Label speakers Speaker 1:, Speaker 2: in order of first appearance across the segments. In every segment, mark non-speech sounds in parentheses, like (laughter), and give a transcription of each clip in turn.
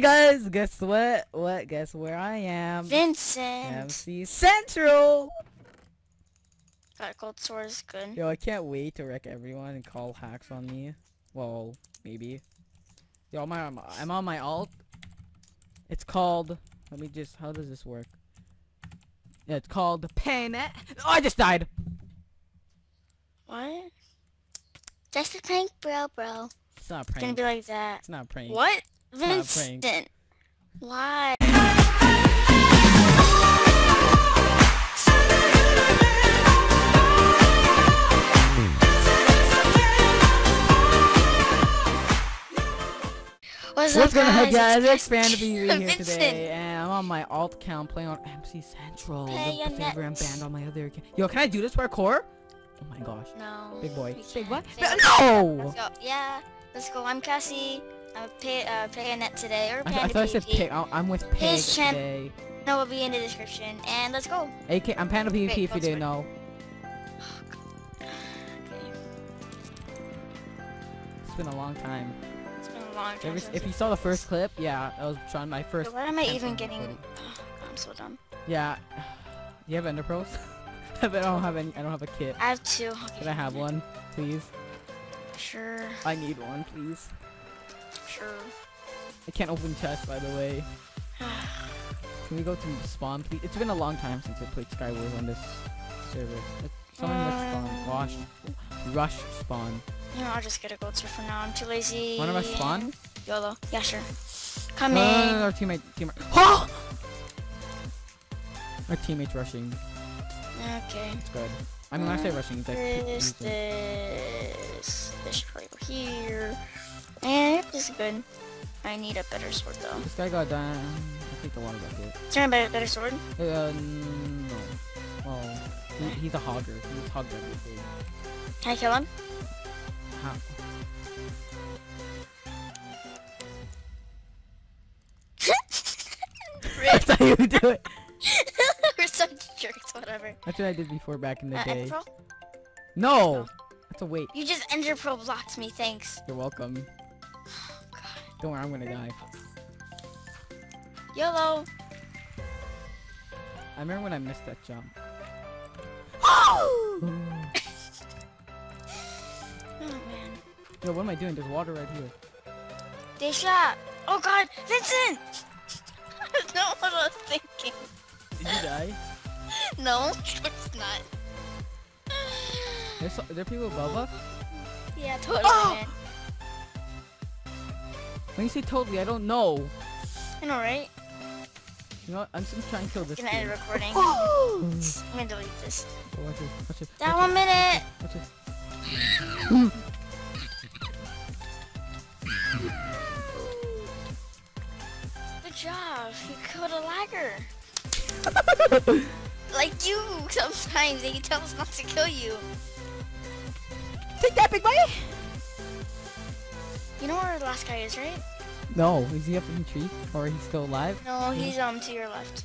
Speaker 1: guys, guess what? What? Guess where I am?
Speaker 2: Vincent.
Speaker 1: MC Central.
Speaker 2: Got gold sword is good.
Speaker 1: Yo, I can't wait to wreck everyone and call hacks on me. Well, maybe. Yo, my, I'm, I'm on my alt. It's called. Let me just. How does this work? Yeah, it's called Paynet. Oh, I just died.
Speaker 2: What? Just a prank, bro, bro.
Speaker 1: It's not a prank.
Speaker 2: It's gonna be like that.
Speaker 1: It's not a prank.
Speaker 2: What?
Speaker 1: Prank.
Speaker 2: Vincent. Why? What's,
Speaker 1: What's going on,
Speaker 2: guys?
Speaker 1: guys?
Speaker 2: It's
Speaker 1: Expand TV here today, and I'm on my alt account playing on MC Central,
Speaker 2: Play
Speaker 1: the, favorite I'm banned on my other account. Yo, can I do this parkour? Oh my gosh.
Speaker 2: No.
Speaker 1: Big boy. Big boy.
Speaker 2: can't.
Speaker 1: No!
Speaker 2: Let's go. Yeah. Let's go. I'm Cussie. Uh pay a net today or
Speaker 1: I,
Speaker 2: Panda
Speaker 1: I thought I said pig. I- I'm with pig
Speaker 2: His
Speaker 1: today.
Speaker 2: No, will be in the description. And let's go.
Speaker 1: AK, I'm Panda PvP
Speaker 2: Great,
Speaker 1: if you didn't know.
Speaker 2: Okay. (sighs)
Speaker 1: It's been a long time.
Speaker 2: It's been a long time. Since
Speaker 1: if you saw the first clip, yeah, I was trying my first.
Speaker 2: What am I even getting?
Speaker 1: recording. (sighs)
Speaker 2: I'm so dumb.
Speaker 1: Yeah. (sighs) You have Ender Pearls? (laughs) I don't have any. I don't have a kit.
Speaker 2: I have two. Okay.
Speaker 1: Can I have one, please?
Speaker 2: Sure.
Speaker 1: I need one, please.
Speaker 2: Sure.
Speaker 1: I can't open chests, by the way. (sighs) Can we go to spawn, please? It's been a long time since I played Skywars on this server. Let's- Someone let's uh. spawn. Rush, Rush spawn.
Speaker 2: you know, I'll just get a gold sword for now. I'm too lazy.
Speaker 1: Wanna rush spawn?
Speaker 2: YOLO. Yeah, sure. Come
Speaker 1: No, no,
Speaker 2: in.
Speaker 1: no, no, our teammate, teammate. (gasps) Oh! Our teammate's rushing.
Speaker 2: Okay.
Speaker 1: It's good. I mean, when I say uh, rushing, it's like.
Speaker 2: This, this, this should probably go here. And yep, this is good. I need a better sword though.
Speaker 1: This guy got down. I think the water got hit.
Speaker 2: Is there a better, better sword?
Speaker 1: Uh, no. Well, he, he's a hogger. He's hogged everything.
Speaker 2: Can I kill him?
Speaker 1: How? (laughs) (laughs) That's how you do it. (laughs)
Speaker 2: We're such jerks, whatever.
Speaker 1: That's what I did before back in the
Speaker 2: Uh,
Speaker 1: day. No! That's a wait.
Speaker 2: You just Ender Pro blocked me, thanks.
Speaker 1: You're welcome. Don't worry, I'm gonna die.
Speaker 2: YOLO.
Speaker 1: I remember when I missed that jump.
Speaker 2: Oh, (laughs) oh man.
Speaker 1: Yo, what am I doing? There's water right here.
Speaker 2: They shot. Oh god, Vincent! I don't know what I was thinking.
Speaker 1: Did you die? (laughs)
Speaker 2: No, it's not.
Speaker 1: There's, are there people above us? When you say totally, I don't know.
Speaker 2: I know, right?
Speaker 1: You know what? I'm just trying to kill this
Speaker 2: Gonna end
Speaker 1: dude.
Speaker 2: recording. (laughs)
Speaker 1: Oh,
Speaker 2: I'm gonna delete this.
Speaker 1: Oh, watch it, watch it,
Speaker 2: That
Speaker 1: watch
Speaker 2: one
Speaker 1: it,
Speaker 2: minute.
Speaker 1: watch it.
Speaker 2: Good job. You killed a lagger. (laughs) Like you, sometimes they tell us not to kill you.
Speaker 1: Take that, big boy!
Speaker 2: You know where the last guy is, right?
Speaker 1: No, is he up in the tree? Or he's still alive?
Speaker 2: No, he's um to your left.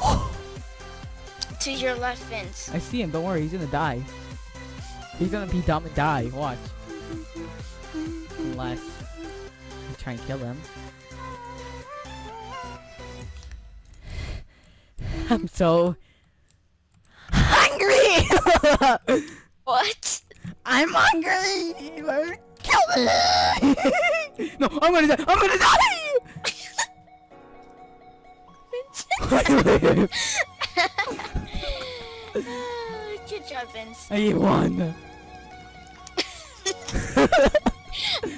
Speaker 2: (gasps) to your left, Vince.
Speaker 1: I see him, don't worry, he's gonna die. He's gonna be dumb and die, watch. Unless you try and kill him. (laughs) I'm so hungry! (laughs)
Speaker 2: What?
Speaker 1: I'm hungry! Kill (laughs) me! no, I'm gonna die! I'm gonna die! (laughs)
Speaker 2: Good job, Vince.
Speaker 1: I won! (laughs)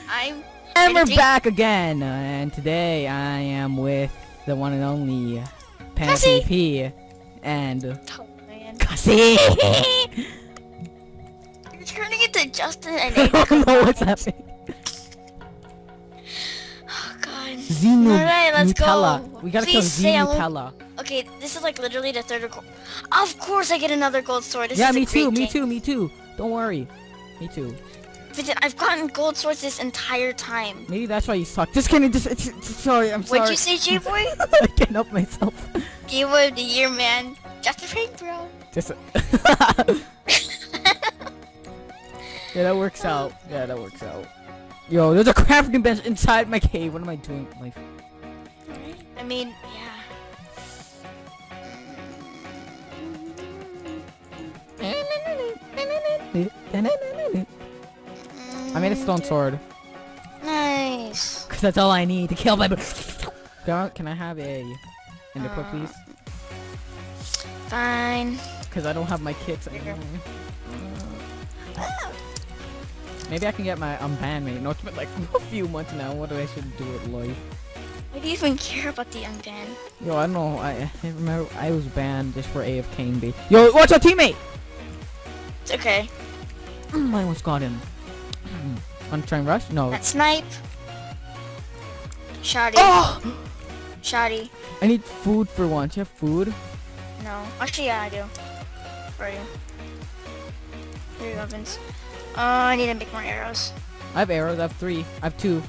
Speaker 2: I'm.
Speaker 1: And we're back again, and today I am with the one and only
Speaker 2: Cussie.
Speaker 1: PvP and
Speaker 2: Oh, Justin and (laughs)
Speaker 1: I don't know what's happening.
Speaker 2: Oh god.
Speaker 1: Zenu
Speaker 2: Alright, let's
Speaker 1: Nutella.
Speaker 2: go.
Speaker 1: We gotta
Speaker 2: Please
Speaker 1: kill
Speaker 2: say I
Speaker 1: Z.
Speaker 2: Okay, this is like literally the third record. Of course, I get another gold sword. This
Speaker 1: Yeah,
Speaker 2: is a
Speaker 1: me too. Me
Speaker 2: game.
Speaker 1: too. Me too. Don't worry. Me too.
Speaker 2: Vincent, I've gotten gold swords this entire time.
Speaker 1: Maybe that's why you suck. Just kidding. Just, it's- it's- sorry. I'm sorry.
Speaker 2: What'd you say, (laughs) J boy?
Speaker 1: I can't help myself.
Speaker 2: Game of the year, man. Just a prank, bro.
Speaker 1: Just. (laughs) yeah, that works out. Yeah, that works out. Yo, there's a crafting bench inside my cave. What am I doing? with Life.
Speaker 2: I mean, yeah.
Speaker 1: I made a stone sword.
Speaker 2: Nice.
Speaker 1: Cause that's all I need to kill my. Can can I have a ender pearl,
Speaker 2: Uh,
Speaker 1: please?
Speaker 2: Fine.
Speaker 1: Cause I don't have my kits anymore. Maybe I can get my um bandmate. No, it's been like (laughs) a few months now. What do I should do with life?
Speaker 2: Why do you even care about the unban?
Speaker 1: Yo, I don't know. I, I remember I was banned just for AFKing B. Yo, watch out, teammate!
Speaker 2: It's okay.
Speaker 1: I almost got him. Mm. Wanna try and rush? No.
Speaker 2: That snipe. Shoddy.
Speaker 1: Oh!
Speaker 2: Shoddy.
Speaker 1: I need food for once. You have food?
Speaker 2: No. Actually, yeah, I do. You? Here you go, Vince. Uh, I need to make more arrows.
Speaker 1: I have arrows. I have three. I have two.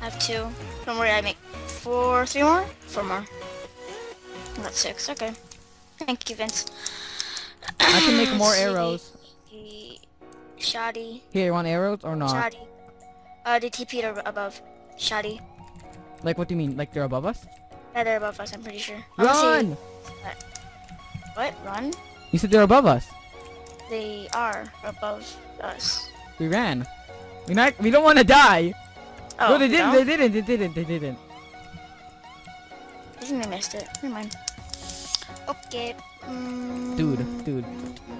Speaker 2: I have two. Don't worry, I make four, three more? Four more. That's six, okay. Thank you, Vince.
Speaker 1: I can make more (clears throat) arrows.
Speaker 2: Shoddy.
Speaker 1: Here, you want arrows or not?
Speaker 2: Shoddy. Uh, the TP are above. Shoddy.
Speaker 1: Like, what do you mean? Like they're above us?
Speaker 2: Yeah, they're above us, I'm pretty sure.
Speaker 1: Run!
Speaker 2: What? Run?
Speaker 1: You said they're above us.
Speaker 2: They are above us.
Speaker 1: We ran. We not. We don't want to die.
Speaker 2: Oh,
Speaker 1: no, they didn't.
Speaker 2: no?
Speaker 1: They didn't. They didn't. They didn't.
Speaker 2: I think they missed it. Never mind. Okay. Mm,
Speaker 1: Dude, dude.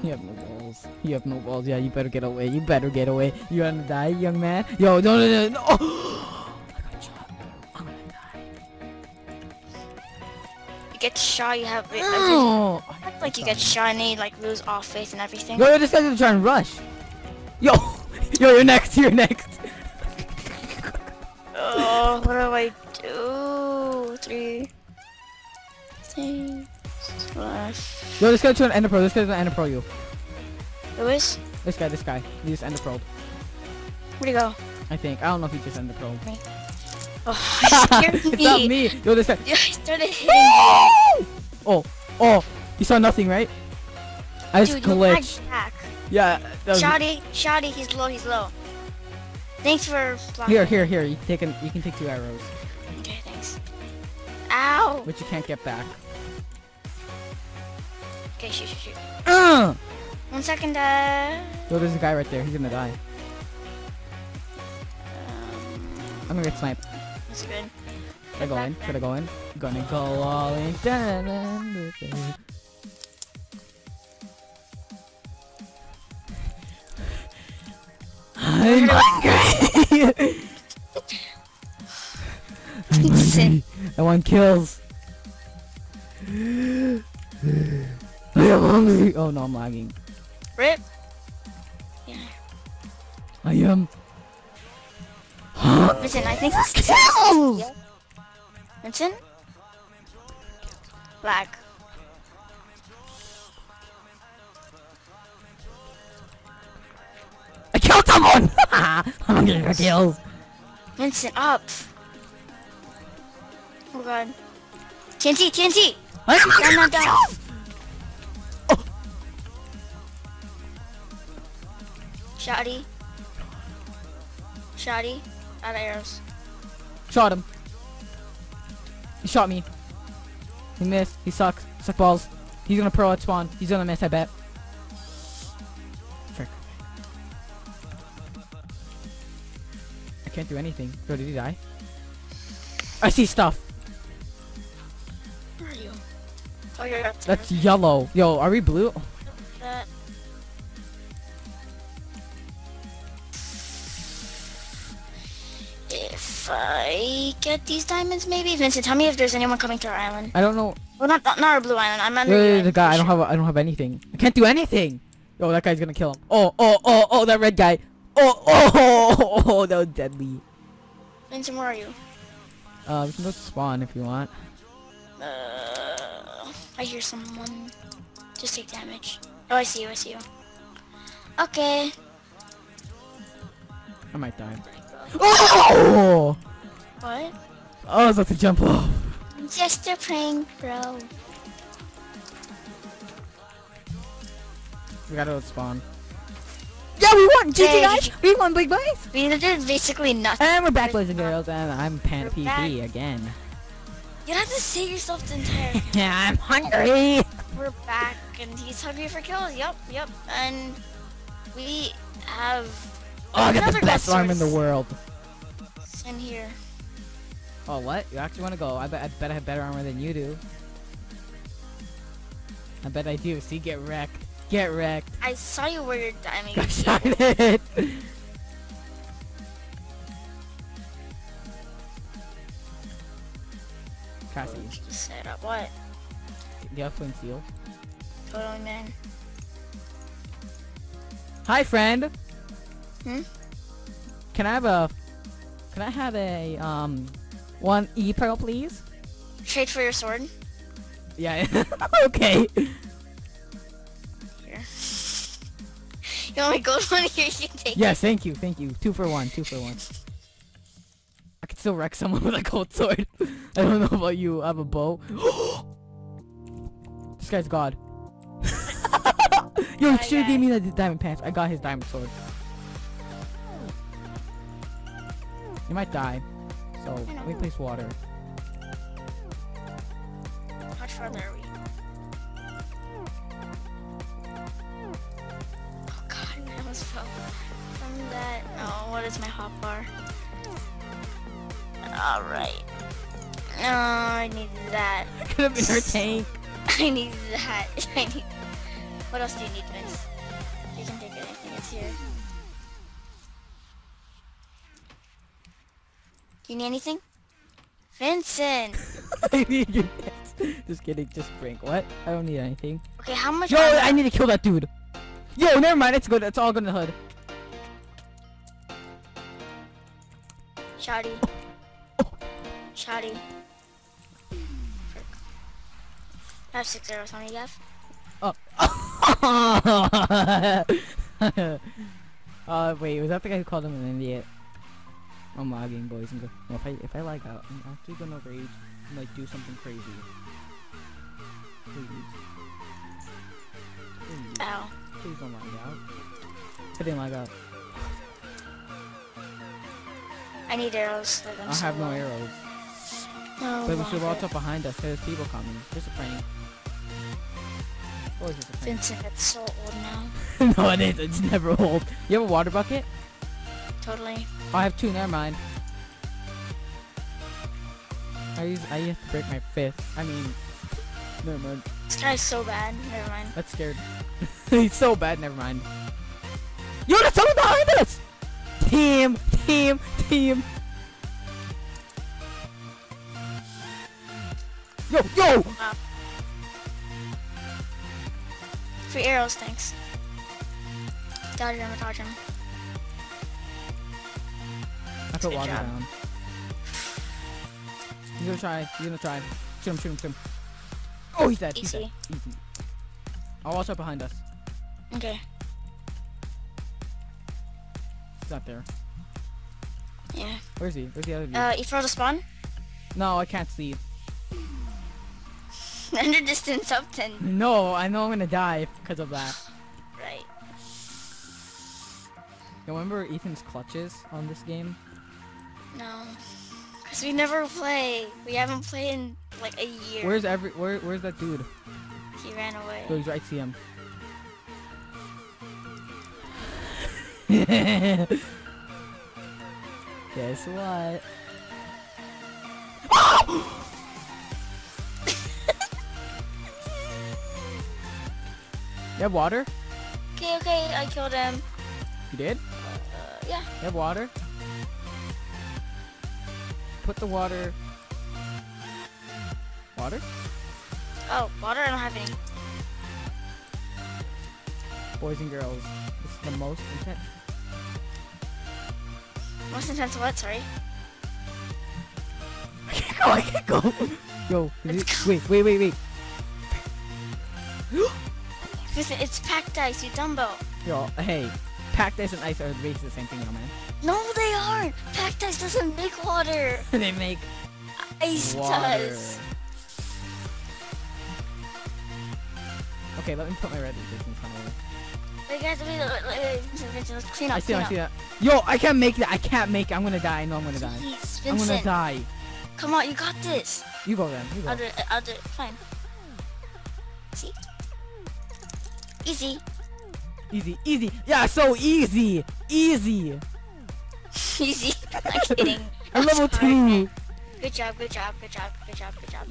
Speaker 1: You have no balls. You have no balls. Yeah, you better get away. You better get away. You gonna die, young man? Yo, no, no, no, no. (gasps) Oh!
Speaker 2: Get shot, you have it. Like, like you get shot and then you like lose all faith and everything.
Speaker 1: Yo, yo, this guy's gonna rush. Yo, (laughs) yo, you're next. You're next. (laughs)
Speaker 2: Oh, what do I do? Three. Left.
Speaker 1: Yo, this guy's trying to ender pro. This guy's gonna ender pro you.
Speaker 2: Lewis?
Speaker 1: This guy, this guy. He just ender pro.
Speaker 2: Where'd he go?
Speaker 1: I think. I don't know if he just ender pro.
Speaker 2: Oh, (laughs)
Speaker 1: it's not me. Yo, this guy.
Speaker 2: Yeah, he started (laughs) hitting me.
Speaker 1: Oh, oh, you saw nothing, right? I just
Speaker 2: Dude,
Speaker 1: glitched. Yeah, that
Speaker 2: Shoddy, he's low, he's low. Thanks for blocking.
Speaker 1: here, here, here. You take an, you can take two arrows,
Speaker 2: Okay, thanks. Ow!
Speaker 1: but you can't get back.
Speaker 2: Okay, shoot, shoot, shoot.
Speaker 1: Uh!
Speaker 2: One second, uh...
Speaker 1: Yo, there's a guy right there. He's gonna die.
Speaker 2: Um,
Speaker 1: I'm gonna get sniped.
Speaker 2: That's good.
Speaker 1: Should I go in? Should I go in? Gonna go all in. Dun-dun-dun-dun. I'm hungry. (laughs) I'm hungry. I want kills. I am hungry. Oh no, I'm lagging.
Speaker 2: Rip! Yeah.
Speaker 1: I am.
Speaker 2: Vincent, I think...
Speaker 1: Kills.
Speaker 2: Yeah. Vincent? Lag.
Speaker 1: I killed someone. (laughs) I'm hungry for kills.
Speaker 2: Vincent, up! Oh god. TNT, TNT!
Speaker 1: I'm
Speaker 2: Down, down, down. Shoddy. Shoddy. Of arrows.
Speaker 1: Shot him. He shot me. He missed. He sucks. Suck balls. He's gonna pro at spawn. He's gonna miss, I bet. Frick. I can't do anything. Yo, did he die? I see stuff.
Speaker 2: Where are you? Oh, you're
Speaker 1: That's yellow. Yo, are we blue?
Speaker 2: Get these diamonds, maybe Vincent, tell me if there's anyone coming to our island.
Speaker 1: I don't know.
Speaker 2: Well, not not, not our blue island. I'm
Speaker 1: Yo,
Speaker 2: under
Speaker 1: yo,
Speaker 2: the,
Speaker 1: yo,
Speaker 2: island,
Speaker 1: the guy. I don't have. I don't have anything. I can't do anything. Oh, that guy's gonna kill him. Oh, oh, oh, oh, that red guy. Oh, (laughs) oh, oh, oh, oh that was deadly.
Speaker 2: Vincent, where are you?
Speaker 1: Uh, we can go spawn if you want.
Speaker 2: Uh, I hear someone. Just take damage. Oh, I see you. I see you. Okay.
Speaker 1: I might die. Oh!
Speaker 2: What?
Speaker 1: Oh, I was about to jump off.
Speaker 2: Just a prank, bro.
Speaker 1: We gotta go spawn. Yeah, we won! GG guys! We won, big boys!
Speaker 2: We did basically nothing.
Speaker 1: And we're back, boys and girls, and I'm Pan
Speaker 2: We're
Speaker 1: PP
Speaker 2: back.
Speaker 1: again.
Speaker 2: You don't have to say yourself the entire. (laughs)
Speaker 1: Yeah, I'm hungry!
Speaker 2: We're back, and he's hungry for kills. Yup, yup. And we have
Speaker 1: Oh, I got
Speaker 2: Another
Speaker 1: the best arm in the world.
Speaker 2: in here.
Speaker 1: Oh, what? You actually want to go? I bet, I bet I have better armor than you do. I bet I do. See, get wrecked. Get wrecked.
Speaker 2: I saw you wear your diamond.
Speaker 1: Gosh darn it! Cussie,
Speaker 2: Set up what?
Speaker 1: do you have?
Speaker 2: Totally, man.
Speaker 1: Hi, friend.
Speaker 2: Hmm?
Speaker 1: Can I have a? Can I have a um, one e pearl, please?
Speaker 2: Trade for your sword.
Speaker 1: Yeah. (laughs) okay.
Speaker 2: Here. you want my gold (laughs) one? Here, you can take
Speaker 1: Yes, thank you, thank you. Two for one. Two for one. I can still wreck someone (laughs) with a gold sword. I don't know about you. I have a bow. (gasps) this guy's god. Yo, you should have gave me the diamond pants. I got his diamond sword. You might die. So let me place water.
Speaker 2: How much further are we? Oh god, I almost fell from that. Oh, what is my hot bar? Alright. No, I need that. (laughs)
Speaker 1: Could have been her (laughs) tank.
Speaker 2: I need that. (laughs) I need. What else do you need, Vince? You can take anything. It's here. You need anything? Vincent! (laughs)
Speaker 1: I need your pants. Just kidding. Just drink. What? I don't need anything.
Speaker 2: Okay, how much
Speaker 1: Yo, I need to kill that dude. Yo, never mind. It's good. It's all good in the hood.
Speaker 2: Shoddy. (laughs) Frick. I have six arrows. How many do you have? (laughs)
Speaker 1: uh, wait, was that the guy who called him an idiot? I'm lagging, boys and girls. Well, if I if I lag out, I'm actually gonna rage and like do something crazy. Please, please,
Speaker 2: Ow.
Speaker 1: please don't lag out. I didn't lag out.
Speaker 2: I need arrows. So
Speaker 1: have no
Speaker 2: low.
Speaker 1: arrows.
Speaker 2: No
Speaker 1: But we should watch up behind us. There's people coming. Just a prank. It's a prank.
Speaker 2: Vincent, it's so old now. (laughs)
Speaker 1: no, it is. It's never old. You have a water bucket?
Speaker 2: Totally.
Speaker 1: Oh, I have two. Never mind. I use. I have to break my fifth. I mean, never mind.
Speaker 2: This guy's so bad. Never mind.
Speaker 1: That's scared. (laughs) He's so bad. Never mind. Yo, there's someone behind us! Team, team, team. Yo, yo!
Speaker 2: Free arrows, thanks. Dodge him, dodge him.
Speaker 1: Put
Speaker 2: Good
Speaker 1: water
Speaker 2: job.
Speaker 1: down. He's gonna try. He's gonna try. Shoot him, shoot him, shoot him. Oh, he's dead. He's dead.
Speaker 2: Easy.
Speaker 1: Easy. I'll watch out behind us.
Speaker 2: Okay.
Speaker 1: He's not there.
Speaker 2: Yeah.
Speaker 1: Where is he? Where's the other dude?
Speaker 2: Uh, you throw the spawn?
Speaker 1: no, I can't see. (laughs)
Speaker 2: Under distance up 10.
Speaker 1: No, I know I'm gonna die because of that. (sighs)
Speaker 2: Right.
Speaker 1: You remember Ethan's clutches on this game?
Speaker 2: No. Because we never play. We haven't played in like a year.
Speaker 1: Where's every? Where? Where's that dude?
Speaker 2: He ran away.
Speaker 1: Oh, he's right. See him. Guess what? (laughs) You have water?
Speaker 2: Okay, okay, I killed him.
Speaker 1: You did?
Speaker 2: Uh, yeah.
Speaker 1: You have water? Put the water. Water?
Speaker 2: Oh, water? I don't have any.
Speaker 1: Boys and girls. This is the most intense.
Speaker 2: Most intense what? Sorry. (laughs)
Speaker 1: I can't go, I can't go. (laughs) Yo, it- wait, wait, wait, wait.
Speaker 2: Listen, (gasps) it's packed ice, you dumbo.
Speaker 1: Yo, hey. Packed ice and ice are basically the same thing, yo, man.
Speaker 2: No, they aren't. Packed ice doesn't make water. (laughs)
Speaker 1: they make
Speaker 2: Ice
Speaker 1: water.
Speaker 2: does.
Speaker 1: Okay, let me put my red on over.
Speaker 2: Hey guys, wait, wait, wait, wait, Vincent, let's clean up.
Speaker 1: I see,
Speaker 2: clean
Speaker 1: I see that. Yo, I can't make that. I can't make it. I'm gonna die. I know I'm gonna die.
Speaker 2: Please,
Speaker 1: I'm gonna
Speaker 2: Vincent,
Speaker 1: die.
Speaker 2: come on, you got this.
Speaker 1: You go then. You
Speaker 2: I'll
Speaker 1: go.
Speaker 2: do it. I'll do it. Fine. See? Easy.
Speaker 1: Easy, easy. Yeah, so easy. Easy.
Speaker 2: Easy. (laughs) I'm kidding.
Speaker 1: I'm level
Speaker 2: That's hard.
Speaker 1: two.
Speaker 2: Good job, good job, good job, good job, good job.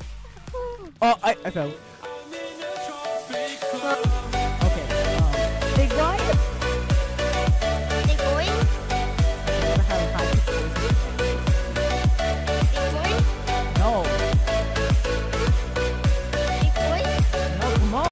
Speaker 1: Oh, I, I fell.
Speaker 2: Well,